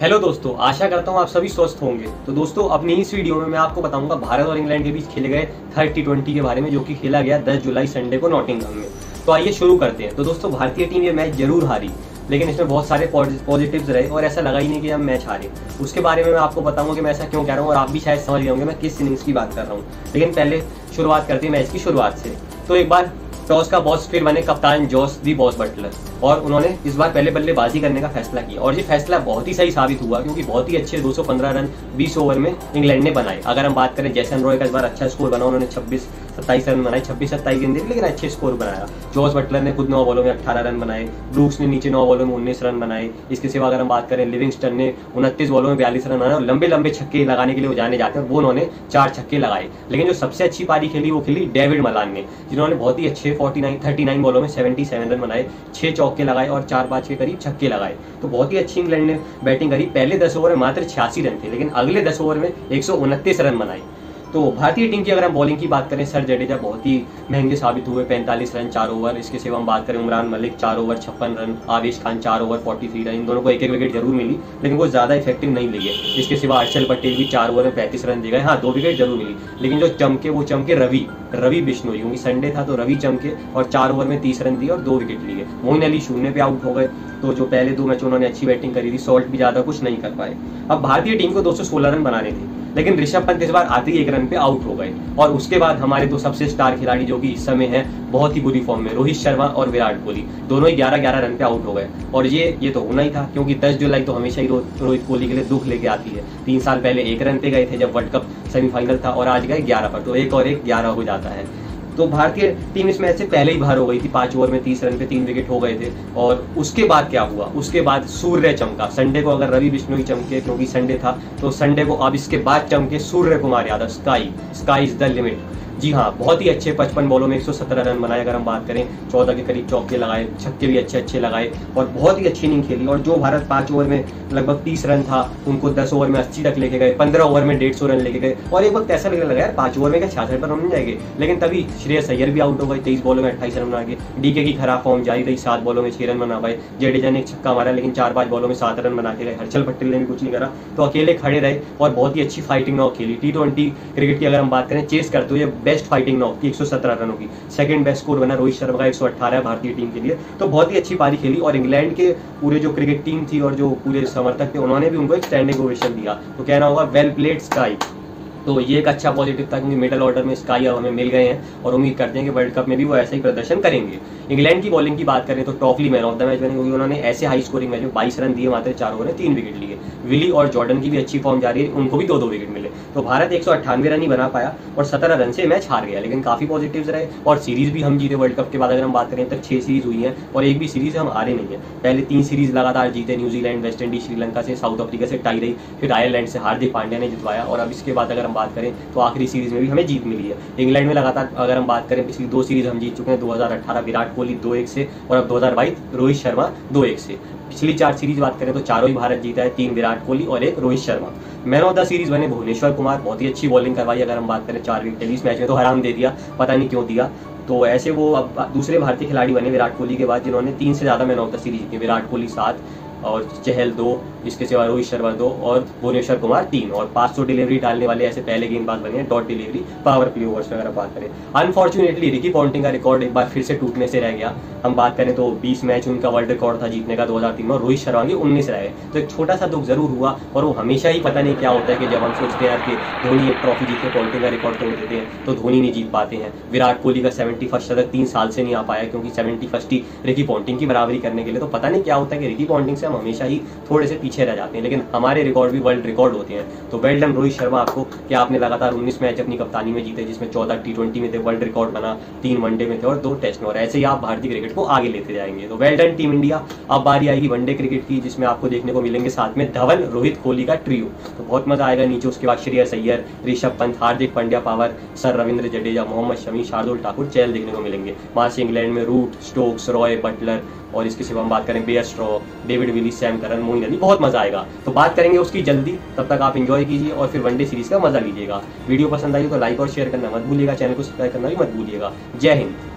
Hello दोस्तों, आशा करता हूँ आप सभी स्वस्थ होंगे। तो दोस्तों, अपनी इस वीडियो में मैं आपको बताऊँगा भारत और इंग्लैंड के बीच खेले गए थर्टी ट्वेंटी के बारे में, जो कि खेला गया 10 जुलाई संडे को नॉटिंगहम में। तो आइए शुरू करते हैं। तो दोस्तों, भारतीय टीम ये मैच ज़रूर हारी, लेकिन इसमें बहुत सारे पॉजिटिव्स रहे और ऐसा लगा ही नहीं कि हम मैच हारे। उसके बारे में मैं आपको बताऊँगा कि मैं ऐसा क्यों कह रहा हूँ और आप भी शायद समझ गए होंगे मैं किस इनिंग्स की बात कर रहा हूँ। लेकिन पहले शुरुआत करते हैं मैच की शुरुआत से। तो एक बार टॉस का बॉस फिर बने कप्तान जॉस दी बॉस बटलर। और उन्होंने इस बार पहले बल्लेबाजी करने का फैसला किया। और ये फैसला बहुत ही सही साबित हुआ, क्योंकि बहुत ही अच्छे 215 रन 20 ओवर में इंग्लैंड ने बनाए। अगर हम बात करें जैसन रॉय का इस बार अच्छा स्कोर बना, उन्होंने 26 सत्ताईस रन बनाए, छब्बीस सत्ताईस गेंदे लेकिन अच्छे स्कोर बनाया। जॉस बटलर ने खुद नौ बॉलों में अट्ठारह रन बनाए, ब्रूक्स ने नीचे नौ बॉलों में उन्नीस रन बनाए। इसके सिवा अगर हम बात करें लिविंगस्टन ने उनतीस बॉलों में बयालीस रन बनाए और लंबे लंबे छक्के लगाने के लिए वो जाने जाते हैं, वो उन्होंने चार छक्के लगाए। लेकिन जो सबसे अच्छी पारी खेली, वो खेली डेविड मलान ने, जिन्होंने बहुत ही अच्छे फोर्टी नाइन थर्टी नाइन बॉलों में सेवेंटी सेवन रन बनाए, छह चौके लगाए और चार पाँच के करीब छक्के लगाए। तो बहुत ही अच्छी इंग्लैंड ने बैटिंग करी। पहले दस ओवर में मात्र छियासी रन थे, लेकिन अगले दस ओवर में एक सौ उनतीस रन बनाए। तो भारतीय टीम की अगर हम बॉलिंग की बात करें, सर जडेजा बहुत ही महँगे साबित हुए, पैंतालीस रन, चार ओवर इसके सिवा हम बात करें उमरान मलिक, चार ओवर छप्पन रन, आवेश खान, चार ओवर फोर्टी थ्री रन, इन दोनों को एक एक विकेट ज़रूर मिली, लेकिन वो ज़्यादा इफ़ेक्टिव नहीं लगे इसके सिवा अर्चल पटेल भी चार ओवर में पैंतीस रन दे गए। हाँ दो विकेट ज़रूर मिली, लेकिन जो चमके, वो चमके रवि रवि बिश्नोई, क्योंकि संडे था तो रवि चमके और चार ओवर में तीस रन दिए और दो विकेट लिए। मोइन अली शून्य पे आउट हो गए तो जो पहले दो मैच उन्होंने अच्छी बैटिंग करी थी सॉल्ट भी ज़्यादा कुछ नहीं कर पाए। अब भारतीय टीम को दो सौ सोलह रन बनाने थे, लेकिन ऋषभ पंत इस बार आते ही एक रन पे आउट हो गए। और उसके बाद हमारे दो सबसे स्टार खिलाड़ी जो कि इस समय है, बहुत ही बुरी फॉर्म में, रोहित शर्मा और विराट कोहली। दोनों ही ग्यारह ग्यारह रन पे आउट हो गए। और ये ये तो होना ही था, क्योंकि दस जुलाई तो हमेशा ही रोहित कोहली के लिए दुख लेके आती है। तीन साल पहले एक रन पे गए थे जब वर्ल्ड कप सेमीफाइनल था और आज गए ग्यारह पर तो एक और एक ग्यारह हो जाता है। तो भारतीय टीम इस मैच से पहले ही बाहर हो गई थी, पाँच ओवर में तीस रन पे तीन विकेट हो गए थे। और उसके बाद क्या हुआ? उसके बाद सूर्य चमका। संडे को अगर रवि बिश्नोई चमके, क्योंकि संडे था तो संडे को अब इसके बाद चमके Surya Kumar Yadav sky sky is the limit जी हाँ बहुत ही अच्छे पचपन बॉलों में 117 रन बनाए, अगर हम बात करें, चौदह के करीब चौके लगाए, छक्के भी अच्छे अच्छे लगाए और बहुत ही अच्छी इनिंग खेली। और जो भारत पाँच ओवर में लगभग तीस रन था, उनको दस ओवर में अस्सी तक लेके गए, पंद्रह ओवर में डेढ़ रन लेके गए। और एक वक्त ऐसा लगने लगा, यार, पाँच ओवर में क्या छियासठ पर रन जाएँगे? लेकिन तभी श्रेयस अय्यर भी आउट हो गए, तेईस बॉलों में अट्ठाईस रन बना के। डीके की खराब फॉर्म जारी रही, सात बॉलों में छह रन बना पाए। जडेजा ने एक छक्का मारा, लेकिन चार पाँच बॉलों में सात रन बना के गए। हर्षल पटेल ने भी कुछ नहीं करा। तो अकेले खड़े रहे और बहुत ही अच्छी फाइटिंग नौ खेली। टी ट्वेंटी क्रिकेट की अगर हम बात करें चेस करते हुए बेस्ट फाइटिंग नौ की एक रनों की। सेकंड बेस्ट स्कोर बना रोहित शर्मा का 118 भारतीय टीम के लिए। तो बहुत ही अच्छी पारी खेली और इंग्लैंड के पूरे जो क्रिकेट टीम थी और जो पूरे समर्थक थे, उन्होंने भी उनको एक स्टैंडिंग ओवेशन दिया। तो कहना होगा वेल प्लेड स्काई तो ये एक अच्छा पॉजिटिव था क्योंकि मिडल ऑर्डर में स्काई और हमें मिल गए हैं और उम्मीद करते हैं कि वर्ल्ड कप में भी वो ऐसा ही प्रदर्शन करेंगे। इंग्लैंड की बॉलिंग की बात करें तो Topley man of the match बने क्योंकि उन्होंने ऐसे हाई स्कोरिंग मैच में बाईस रन दिए, मात्र चार ओवर में तीन विकेट लिए। विली और जॉर्डन की भी अच्छी फॉर्म जारी है, उनको भी दो दो विकेट मिले। तो भारत एक रन ही बना पाया और सत्रह रन से मैच हार गया, लेकिन काफ़ी पॉजिटिव रहे और सीरीज़ भी हम जीते वर्ल्ड कप के बाद अगर हम बात करें तक छह सीरीज़ हुई है और एक भी सीरीज़ हम हारे नहीं है। पहले तीन सीरीज़ लगातार जीते न्यूजीलैंड वेस्ट इंडीज श्रीलंका से साउथ अफ्रीका से टाई रही, फिर आयरलैंड से हार्दिक पांड्या ने जितवाया और अब इसके बाद अगर हम बात करें तो आखिरी सीरीज़ में भी हमें जीत मिली है। इंग्लैंड में लगातार अगर हम बात करें, पिछली दो सीरीज़ हम जीत चुके हैं 2018 विराट कोहली दो एक से और अब 2022 रोहित शर्मा दो एक से। पिछली चार सीरीज़ बात करें तो चारों ही भारत जीता है, तीन विराट कोहली और एक Rohit Sharma. Man of the series बने भुवनेश्वर कुमार, बहुत ही अच्छी बॉलिंग करवाई अगर हम बात करें, चार विकेट इस मैच में तो हराम दे दिया, पता नहीं क्यों दिया। तो ऐसे वो अब दूसरे भारतीय खिलाड़ी बने विराट कोहली के बाद जिन्होंने तीन से ज़्यादा मैन ऑफ़ द सीरीज़ जीती, विराट कोहली सात और चहल दो, इसके सिवा रोहित शर्मा दो और भुवनेश्वर कुमार तीन और 500 डिलीवरी डालने वाले ऐसे पहले गेंदबाज बने हैं dot delivery power play overs अगर बात करें। अनफॉर्चुनेटली रिकी पॉन्टिंग का रिकॉर्ड एक बार फिर से टूटने से रह गया। हम बात करें तो 20 मैच उनका वर्ल्ड रिकॉर्ड था जीतने का 2003 में रोहित शर्मा के उन्नीस रहे तो एक छोटा सा दुख ज़रूर हुआ और वो हमेशा ही पता नहीं क्या होता है कि जब हम सोचते हैं कि धोनी एक ट्रॉफी जीत पॉन्टिंग का रिकॉर्ड तोड़ देते हैं तो धोनी नहीं जीत पाते हैं। विराट कोहली का सेवेंटी फ़र्स्ट शतक तीन साल से नहीं आ पाया क्योंकि सेवेंटी फ़र्स्ट ही रिकी पॉन्टिंग की बराबरी करने के लिए। तो पता नहीं क्या होता है कि रिकी पॉन्टिंग हम हमेशा ही थोड़े से पीछे रह जाते हैं, लेकिन हमारे रिकॉर्ड भी वर्ल्ड रिकॉर्ड होते हैं। तो वेल डन रोहित शर्मा आपको कि आपने लगातार उन्नीस मैच अपनी कप्तानी में जीते, जिसमें चौदह टी ट्वेंटी में थे वर्ल्ड रिकॉर्ड बना, तीन वनडे में थे और दो टेस्ट में, और ऐसे ही आप भारतीय क्रिकेट को आगे लेते जाएँगे। तो वेल डन टीम इंडिया अब बारी आएगी वनडे क्रिकेट की, जिसमें आपको देखने को मिलेंगे साथ में धवन, रोहित कोहली का ट्रियो तो बहुत मज़ा आएगा नीचे, उसके बाद श्रेयस अय्यर, ऋषभ पंत, हार्दिक पांड्या पावर, सर रविंद्र जडेजा, मोहम्मद शमी, शार्दुल ठाकुर चैल देखने को मिलेंगे। वहाँ से इंग्लैंड में रूट, स्टोक्स, रॉय बटलर, और इसके सिवा हम बात करें Bairstow, David Willey Sam Curran Moeen Ali बहुत मज़ा आएगा। तो बात करेंगे उसकी जल्दी, तब तक आप इंजॉय कीजिए और फिर वनडे सीरीज़ का मज़ा लीजिएगा। वीडियो पसंद आई तो लाइक और शेयर करना मत भूलिएगा चैनल को सब्सक्राइब करना भी मत भूलिएगा। जय हिंद।